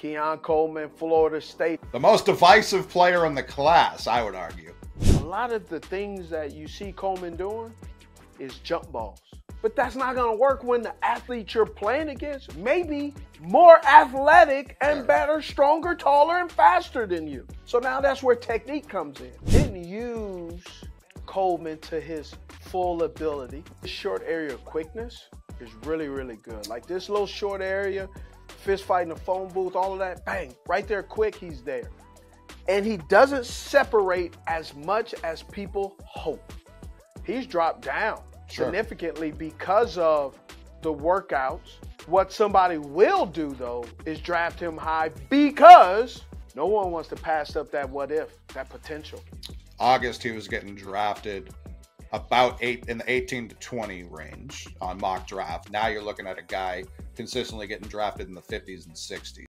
Keon Coleman, Florida State. The most divisive player in the class, I would argue. A lot of the things that you see Coleman doing is jump balls. But that's not going to work when the athlete you're playing against may be more athletic and better, stronger, taller, and faster than you. So now that's where technique comes in. Didn't use Coleman to his full ability. short area quickness is really, really good. Like this little short area, fist fighting the phone booth, all of that, bang, right there quick, he's there. And he doesn't separate as much as people hope. He's dropped down sure. significantly because of the workouts. What somebody will do though is draft him high because no one wants to pass up that what if, that potential. August, he was getting drafted about eight in the 18 to 20 range on mock draft. Now you're looking at a guy consistently getting drafted in the 50s and 60s.